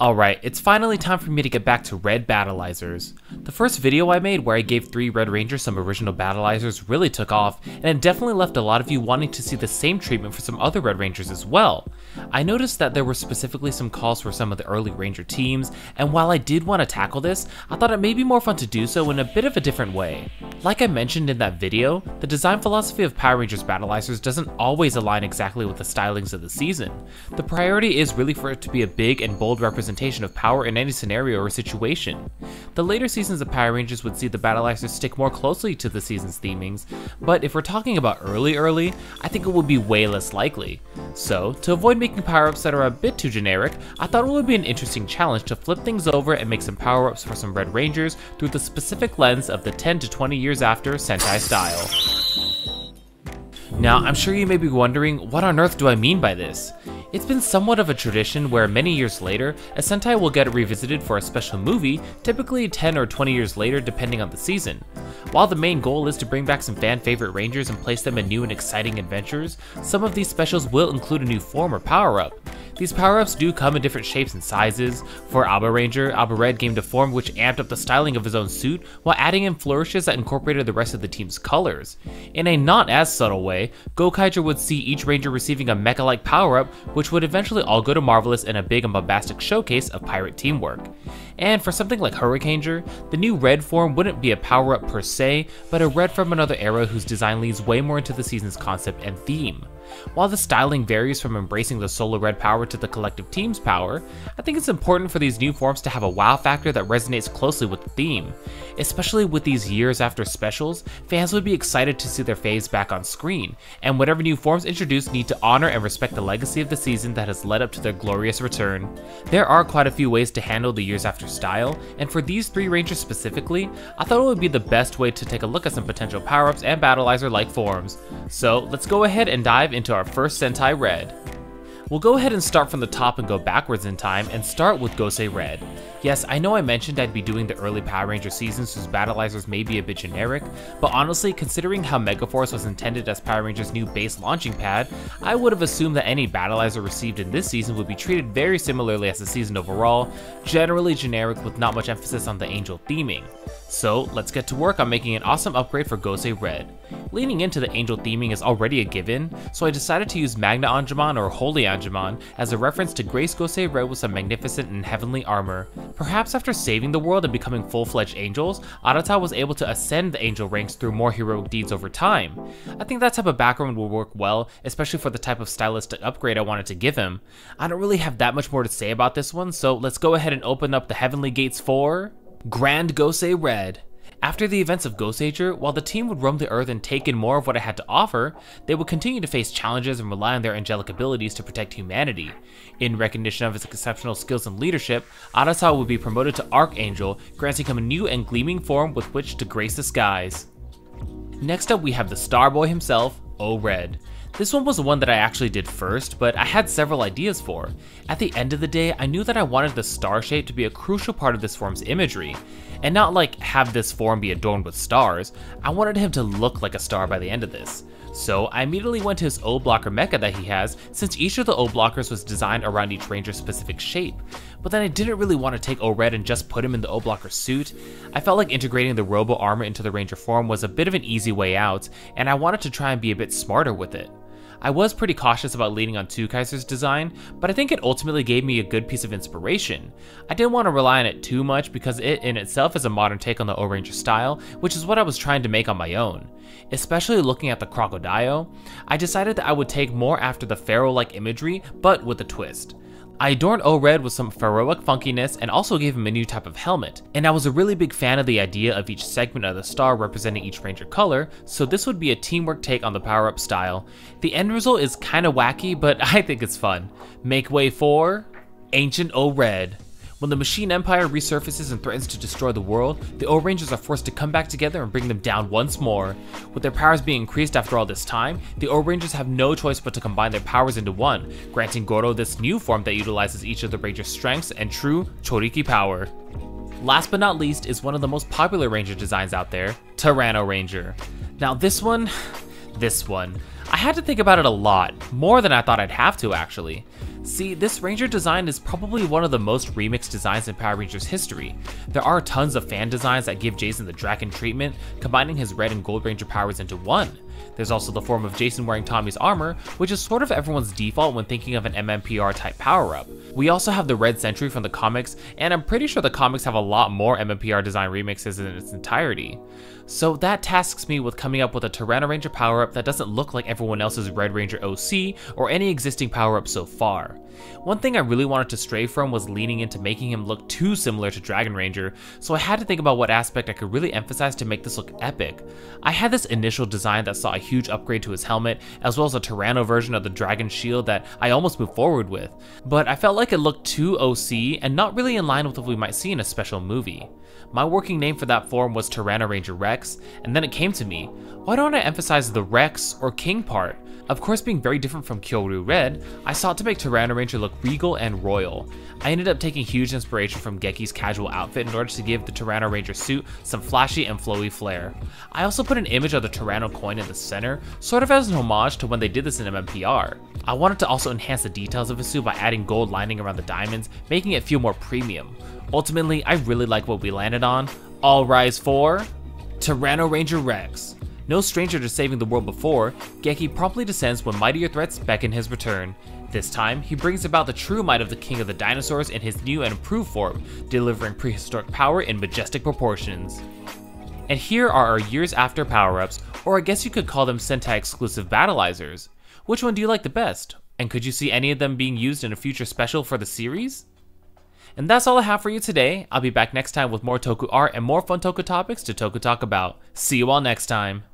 Alright, it's finally time for me to get back to Red Battleizers. The first video I made where I gave 3 Red Rangers some original Battleizers really took off, and it definitely left a lot of you wanting to see the same treatment for some other Red Rangers as well. I noticed that there were specifically some calls for some of the early Ranger teams, and while I did want to tackle this, I thought it may be more fun to do so in a bit of a different way. Like I mentioned in that video, the design philosophy of Power Rangers Battleizers doesn't always align exactly with the stylings of the season. The priority is really for it to be a big and bold representation of power in any scenario or situation. The later seasons of Power Rangers would see the Battleizers stick more closely to the season's themings, but if we're talking about early early, I think it would be way less likely. So, to avoid making power-ups that are a bit too generic, I thought it would be an interesting challenge to flip things over and make some power-ups for some Red Rangers through the specific lens of the 10 to 20 years after Sentai style. Now, I'm sure you may be wondering, what on earth do I mean by this? It's been somewhat of a tradition where many years later, a Sentai will get revisited for a special movie, typically 10 or 20 years later depending on the season. While the main goal is to bring back some fan favorite Rangers and place them in new and exciting adventures, some of these specials will include a new form or power up. These power-ups do come in different shapes and sizes. For Abaranger, Abba Red gained a form which amped up the styling of his own suit, while adding in flourishes that incorporated the rest of the team's colors. In a not as subtle way, Gokaiger would see each Ranger receiving a mecha-like power-up, which would eventually all go to Marvelous in a big and bombastic showcase of pirate teamwork. And for something like Hurricaneger, the new red form wouldn't be a power-up per se, but a red from another era whose design leans way more into the season's concept and theme. While the styling varies from embracing the solo red power to the collective team's power, I think it's important for these new forms to have a wow factor that resonates closely with the theme. Especially with these years after specials, fans would be excited to see their faves back on screen, and whatever new forms introduced need to honor and respect the legacy of the season that has led up to their glorious return. There are quite a few ways to handle the years after style, and for these three rangers specifically, I thought it would be the best way to take a look at some potential power-ups and Battleizer-like forms. So let's go ahead and dive into into our first Sentai Red. We'll go ahead and start from the top and go backwards in time and start with Gosei Red. Yes, I know I mentioned I'd be doing the early Power Ranger seasons whose Battleizers may be a bit generic, but honestly, considering how Megaforce was intended as Power Ranger's new base launching pad, I would have assumed that any Battleizer received in this season would be treated very similarly as the season overall, generally generic with not much emphasis on the Angel theming. So let's get to work on making an awesome upgrade for Gosei Red. Leaning into the angel theming is already a given, so I decided to use Magna Angemon or Holy Angemon as a reference to Grace Gosei Red with some magnificent and heavenly armor. Perhaps after saving the world and becoming full-fledged angels, Arata was able to ascend the angel ranks through more heroic deeds over time. I think that type of background will work well, especially for the type of stylistic upgrade I wanted to give him. I don't really have that much more to say about this one, so let's go ahead and open up the heavenly gates for... Grand Gosei Red. After the events of Goseiger, while the team would roam the earth and take in more of what it had to offer, they would continue to face challenges and rely on their angelic abilities to protect humanity. In recognition of his exceptional skills and leadership, Arata would be promoted to Archangel, granting him a new and gleaming form with which to grace the skies. Next up we have the Starboy himself, O-Red. This one was the one that I actually did first, but I had several ideas for. At the end of the day, I knew that I wanted the star shape to be a crucial part of this form's imagery, and not like have this form be adorned with stars, I wanted him to look like a star by the end of this. So I immediately went to his O blocker mecha that he has, since each of the O blockers was designed around each ranger's specific shape. But then I didn't really want to take O-Red and just put him in the O blocker suit. I felt like integrating the robo armor into the ranger form was a bit of an easy way out, and I wanted to try and be a bit smarter with it. I was pretty cautious about leaning on Twokaizer's design, but I think it ultimately gave me a good piece of inspiration. I didn't want to rely on it too much because it in itself is a modern take on the Ohranger style, which is what I was trying to make on my own. Especially looking at the Crocodile, I decided that I would take more after the Pharaoh-like imagery, but with a twist. I adorned O-Red with some pharaohic funkiness and also gave him a new type of helmet. And I was a really big fan of the idea of each segment of the star representing each ranger color, so this would be a teamwork take on the power-up style. The end result is kinda wacky, but I think it's fun. Make way for... Ancient O-Red. When the Machine Empire resurfaces and threatens to destroy the world, the Ohrangers are forced to come back together and bring them down once more. With their powers being increased after all this time, the Ohrangers have no choice but to combine their powers into one, granting Goro this new form that utilizes each of the Rangers' strengths and true Choriki power. Last but not least is one of the most popular Ranger designs out there, Tyranno Ranger. Now this one, this one, I had to think about it a lot, more than I thought I'd have to actually. See, this Ranger design is probably one of the most remixed designs in Power Rangers history. There are tons of fan designs that give Jason the Dragon treatment, combining his red and gold Ranger powers into one. There's also the form of Jason wearing Tommy's armor, which is sort of everyone's default when thinking of an MMPR type power up. We also have the Red Sentry from the comics, and I'm pretty sure the comics have a lot more MMPR design remixes in its entirety. So that tasks me with coming up with a Tyranno Ranger power up that doesn't look like everyone else's Red Ranger OC or any existing power up so far. One thing I really wanted to stray from was leaning into making him look too similar to Dragon Ranger, so I had to think about what aspect I could really emphasize to make this look epic. I had this initial design that saw a huge upgrade to his helmet, as well as a Tyranno version of the Dragon Shield that I almost moved forward with, but I felt like it looked too OC and not really in line with what we might see in a special movie. My working name for that form was Tyranno Ranger Rex, and then it came to me, why don't I emphasize the Rex or King part? Of course, being very different from Kyoryu Red, I sought to make Tyranno Ranger look regal and royal. I ended up taking huge inspiration from Geki's casual outfit in order to give the Tyranno Ranger suit some flashy and flowy flair. I also put an image of the Tyranno coin in the center, sort of as an homage to when they did this in MMPR. I wanted to also enhance the details of his suit by adding gold lining around the diamonds, making it feel more premium. Ultimately, I really like what we landed on. All rise for Tyranno Ranger Rex. No stranger to saving the world before, Geki promptly descends when mightier threats beckon his return. This time, he brings about the true might of the king of the dinosaurs in his new and improved form, delivering prehistoric power in majestic proportions. And here are our years after power-ups, or I guess you could call them Sentai exclusive battleizers. Which one do you like the best? And could you see any of them being used in a future special for the series? And that's all I have for you today. I'll be back next time with more Toku art and more fun Toku topics to Toku talk about. See you all next time.